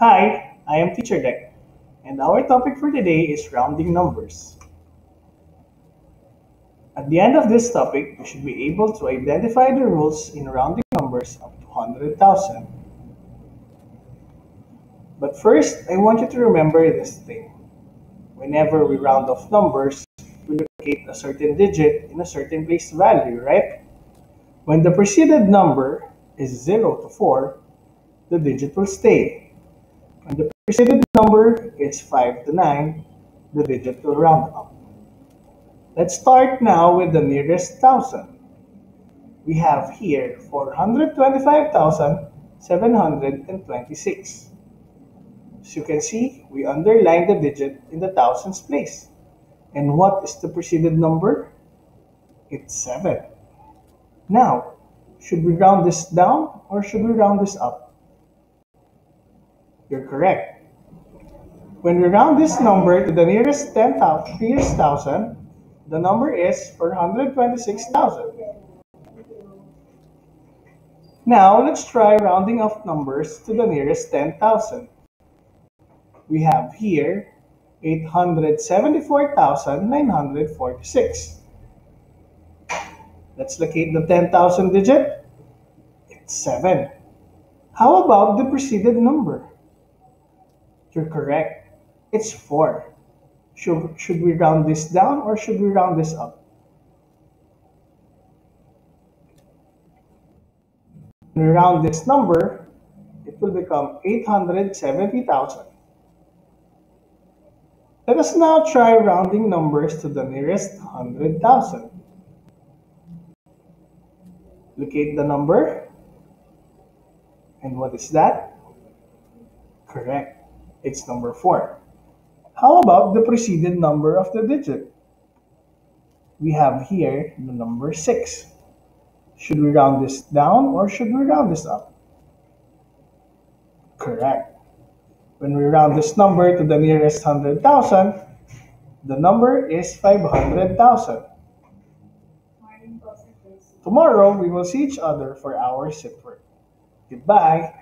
Hi, I am Teacher Deck, and our topic for today is rounding numbers. At the end of this topic, you should be able to identify the rules in rounding numbers up to 100,000. But first, I want you to remember this thing. Whenever we round off numbers, we locate a certain digit in a certain place value, right? When the preceded number is 0 to 4, the digit will stay. When the preceded number is 5 to 9, the digit will round up. Let's start now with the nearest thousand. We have here 425,726. As you can see, we underline the digit in the thousands place. And what is the preceded number? It's 7. Now, should we round this down or should we round this up? You're correct. When we round this number to the nearest 10,000, nearest thousand, the number is 426,000. Now, let's try rounding off numbers to the nearest 10,000. We have here 874,946. Let's locate the 10,000 digit. It's 7. How about the preceded number? You're correct. It's 4. Should, should we round this down or should we round this up? When we round this number, it will become 870,000. Let us now try rounding numbers to the nearest 100,000. Locate the number. And what is that? Correct. It's number 4. How about the preceded number of the digit? We have here the number 6. Should we round this down or should we round this up? Correct. When we round this number to the nearest 100,000, the number is 500,000. Tomorrow, we will see each other for our work. Goodbye.